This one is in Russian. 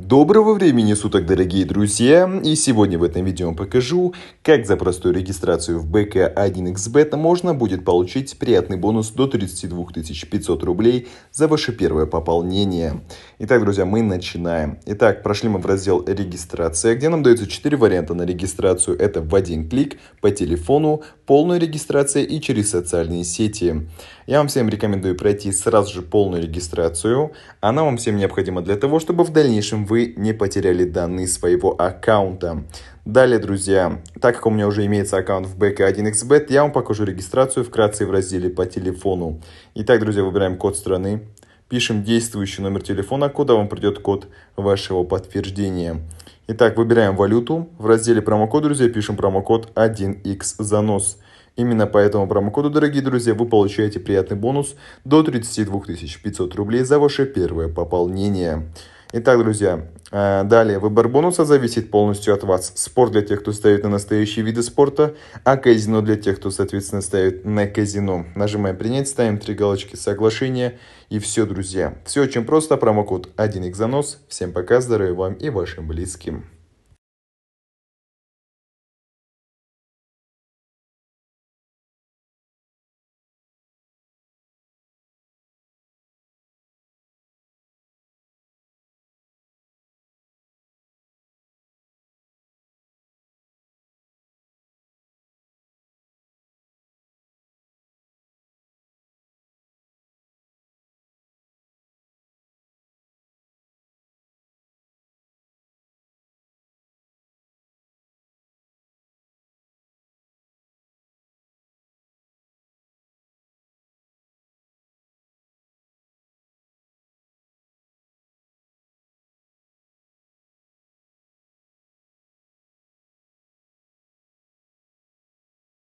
Доброго времени суток, дорогие друзья! И сегодня в этом видео покажу, как за простую регистрацию в БК1xBet можно будет получить приятный бонус до 32 500 рублей за ваше первое пополнение. Итак, друзья, мы начинаем. Итак, прошли мы в раздел «Регистрация», где нам дается 4 варианта на регистрацию. Это в один клик, по телефону, полная регистрация и через социальные сети. Я вам всем рекомендую пройти сразу же полную регистрацию. Она вам всем необходима для того, чтобы в дальнейшем вы не потеряли данные своего аккаунта. Далее, друзья, так как у меня уже имеется аккаунт в BK1xBet, я вам покажу регистрацию вкратце в разделе по телефону. Итак, друзья, выбираем код страны, пишем действующий номер телефона, куда вам придет код вашего подтверждения. Итак, выбираем валюту. В разделе промокод, друзья, пишем промокод 1x занос. Именно по этому промокоду, дорогие друзья, вы получаете приятный бонус до 32 500 рублей за ваше первое пополнение. Итак, друзья, э, далее выбор бонуса зависит полностью от вас. Спорт для тех, кто ставит на настоящие виды спорта, а казино для тех, кто, соответственно, ставит на казино. Нажимаем принять, ставим три галочки соглашения и все, друзья. Все очень просто, промокод 1 занос. Всем пока, здоровья вам и вашим близким.